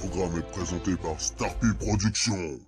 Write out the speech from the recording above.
Le programme est présenté par Starpy Productions.